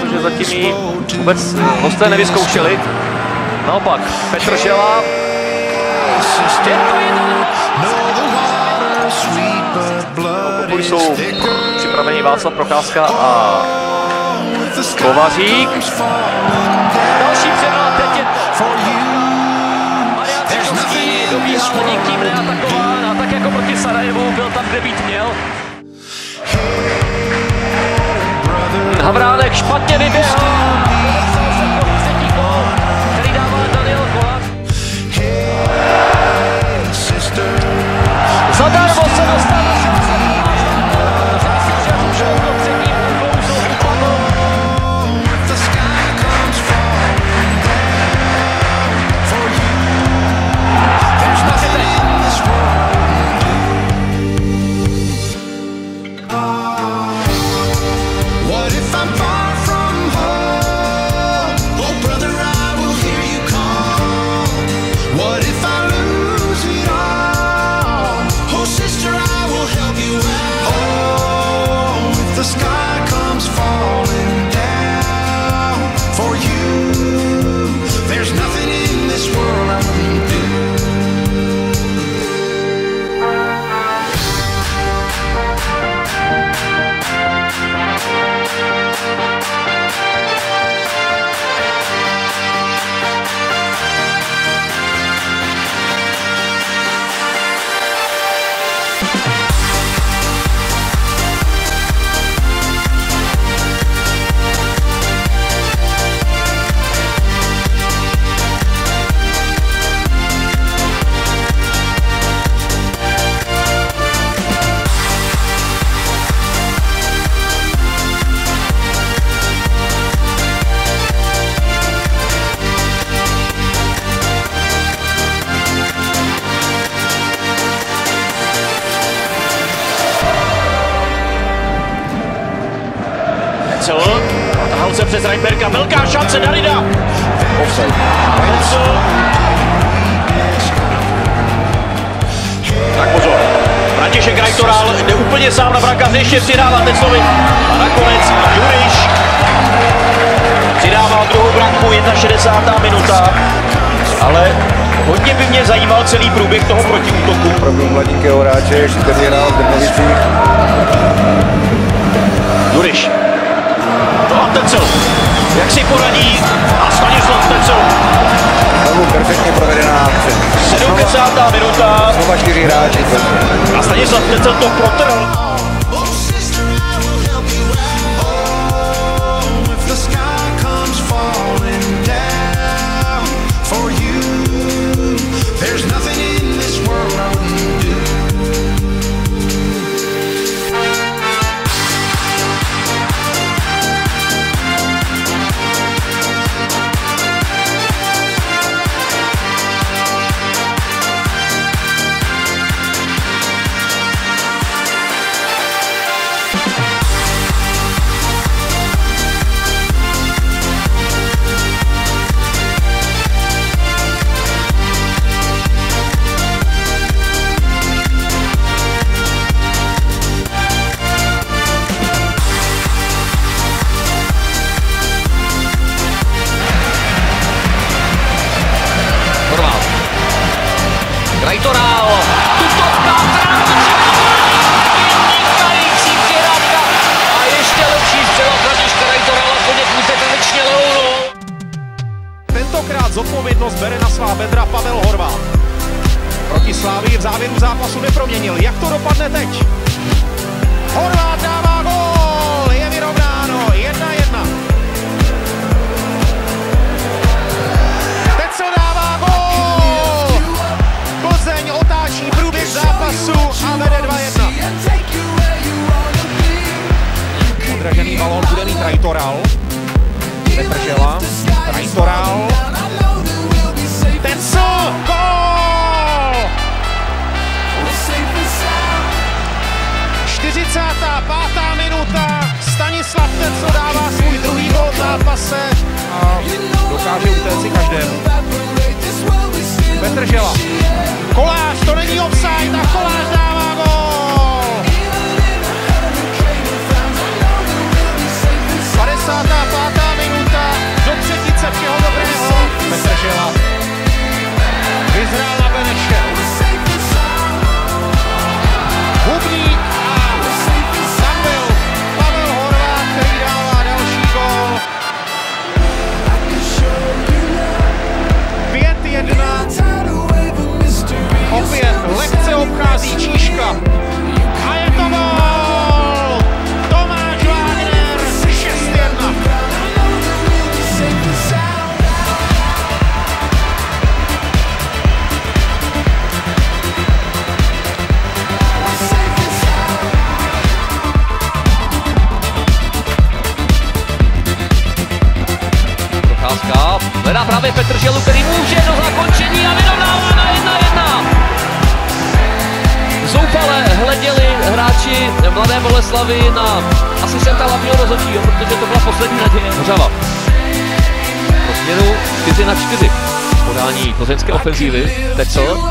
Protože zatím ji vůbec hosté nevyzkoušeli. Naopak, Petr Žela. Pokud jsou připraveni Václav Procházka a Kovařík. Další přehrál, teď je to. Marian nikým neatakován a tak jako proti Sarajevu byl tam, kde být měl. Šance Darida. Offside. Tak pozor. František Rajtoral jde úplně sám na brankář, ještě přidává Teclovi. A nakonec Juriš přidával druhou branku, 61. minuta. Ale hodně by mě zajímal celý průběh toho protiútoku. Opravdu mladinkého hráče, který hrál v Drnovicích. Juriš. No a Tecel. Jak si poradí? A Stanislav Tecel. Znovu perfektně provedená akce. 70. minuta. Znova čtyři hráči. A Stanislav Tecel to protrhl. Tentokrát zodpovědnost bere na svá bedra Pavel Horvát. Proti Slávii v závěru zápasu neproměnil. Jak to dopadne teď? Horvát dává gól! Je vyrovnáno 1-1. Teď se dává gól! Plzeň otáčí průběh zápasu a vede 2-1. Odražený balón bude mít Rajtoral. Petr Žela. Rajtoral. Tecel! Gól! 45. minuta. Stanislav Tecel dává svůj druhý gol v zápase a dokáže si každému. Petr Žela. lehce obchází Číška. A je to gol! Tomáš Wagner, 6-1. Procházka, hledá právě Petr Želu, který může, do končí. Mladé Boleslavy na asistenta hlavního rozhodčího, protože to byla poslední naděje. Hořava. Pro změnu 4 na 4. Podání plzeňské ofenzívy. Tecel.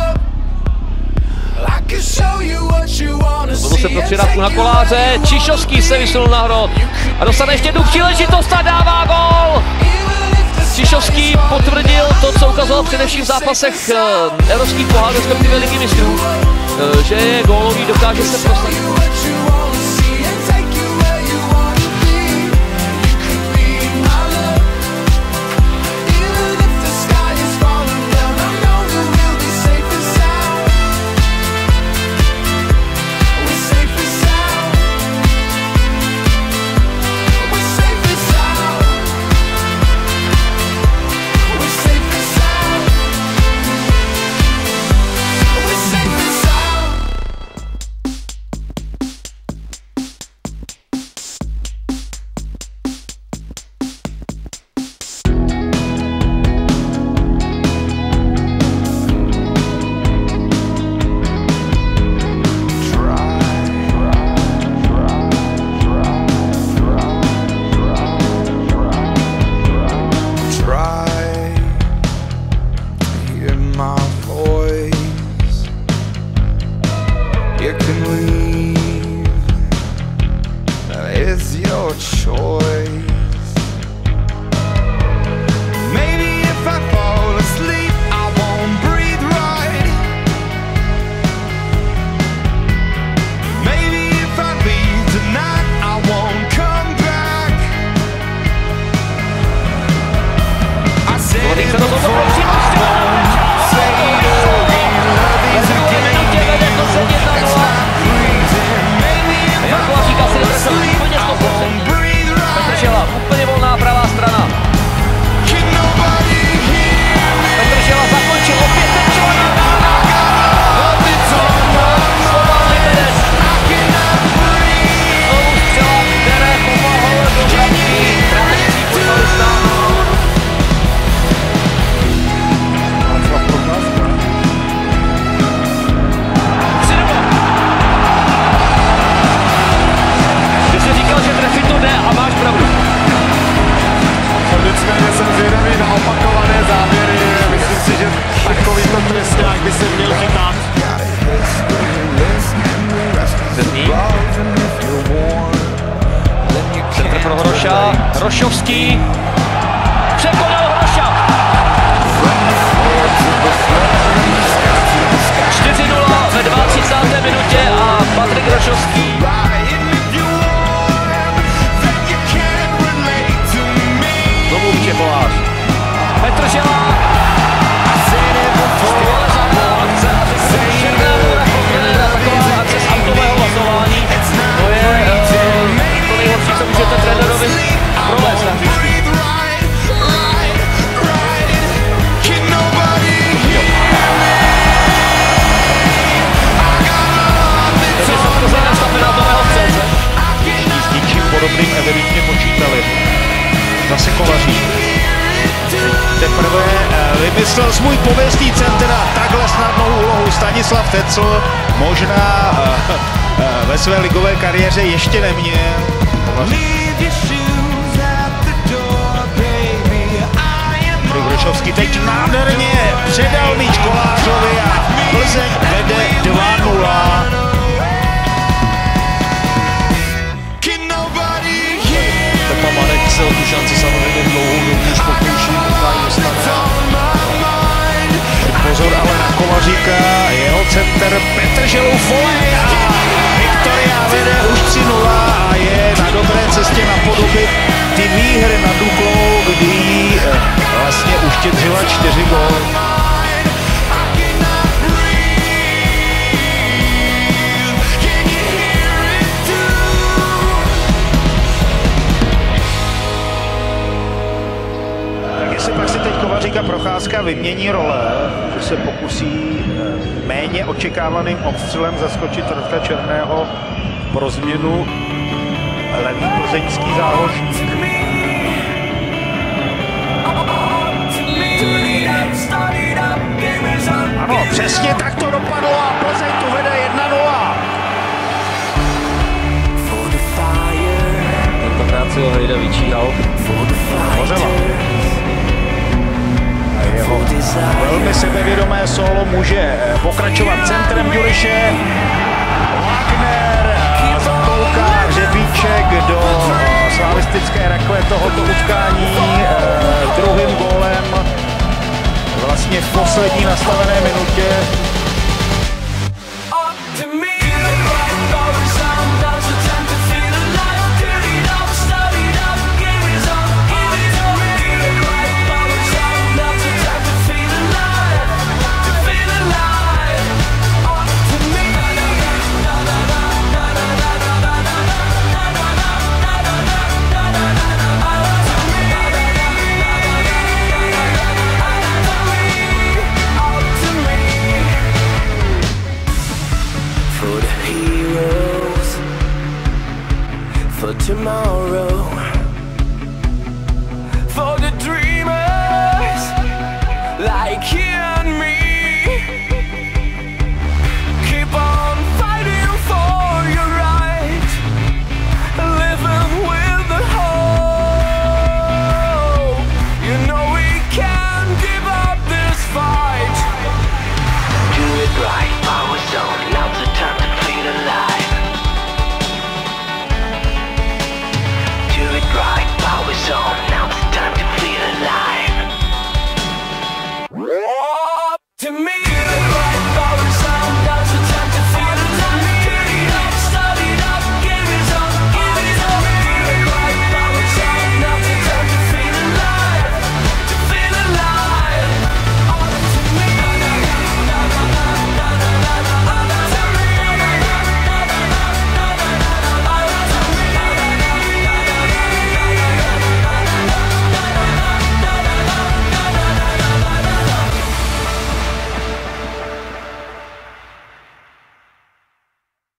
Znovu se pro přidávku na koláře. Čišovský se vysunul na hrot. A dostane ještě jednu příležitost a dává gol. Čišovský potvrdil to, co ukazoval především v zápasech uh, evropských pohár, respektive ligy mistrů, uh, že je gólový, dokáže se prosadit. Nosotros Hrošovský. Překonal Hroša. 4-0 ve 32. minutě a Patrik Hrošovský znovu Čepolář. Petr Žela. Skvěle vymyslel svůj pověstný centr a takhle snadnou úlohu Stanislav Tecl možná eh, eh, ve své ligové kariéře ještě neměl. Hrušovský teď nádherně předal míč Kolářovi a Plzeň vede 2-0. Pepa Marek o tu šanci samozřejmě Kovaříka, jeho center Petr Želou volej a Viktoria vede už 3-0 a je na dobré cestě napodobit ty výhry nad Duklou, kdy eh, vlastně uštědřila 4 góly. Jestli pak si teď Kovaříka Procházka vymění role, se pokusí eh, méně očekávaným obstřelem zaskočit Radka Černého pro změnu levý plzeňský záložník. Ano, přesně tak to dopadlo a Plzeň tu vede 1-0. Tentokrát si ho Hejda vyčíhal. Hořela. Jeho velmi sebevědomé solo může eh, pokračovat centrem Juriše. Wagner eh, zatouká hřebíček do eh, slavistické rakve tohoto utkání druhým golem vlastně v poslední nastavené minutě. For tomorrow. For the dreamers like you